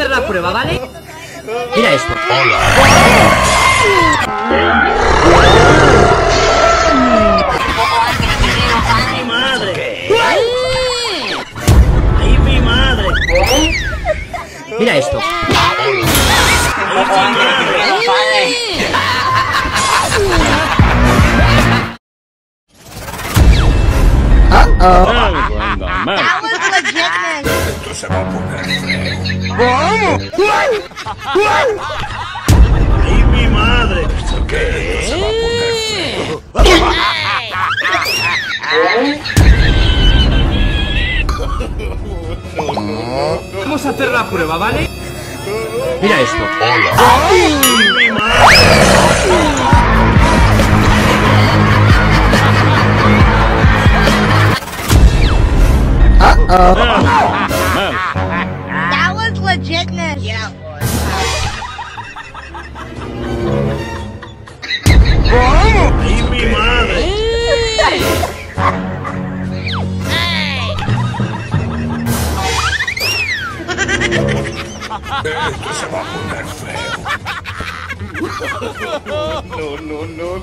hacer la prueba, ¿vale? Mira esto. ¡Mi madre! ¡Ay, mi madre! Mira esto. ¡Ay, mi madre! Vamos a hacer la prueba, ¿vale? Mira esto. ¡Ay, mi madre! That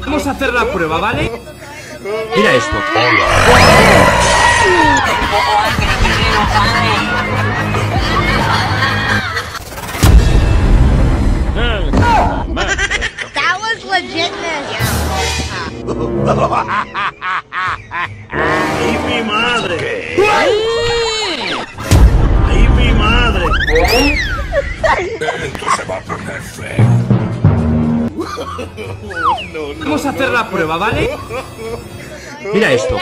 Vamos a hacer la prueba, ¿vale? Mira esto. That was legitness. Vamos a hacer la prueba, ¿vale? Mira esto.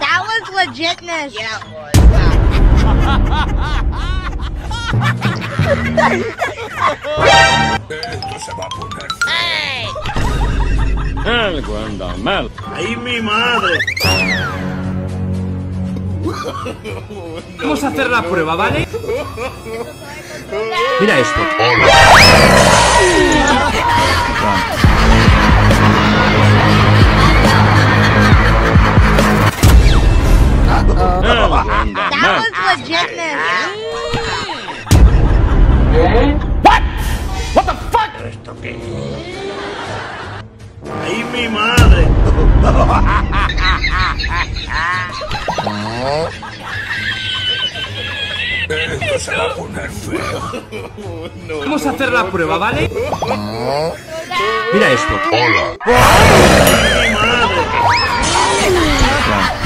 That was legitness. Yeah, ¡Ay, mi madre! Vamos a hacer la prueba, ¿vale? Mira esto. That ¡Ay, mi madre! Vamos a hacer la prueba, ¿vale? Mira esto. ¡Ay, mi madre!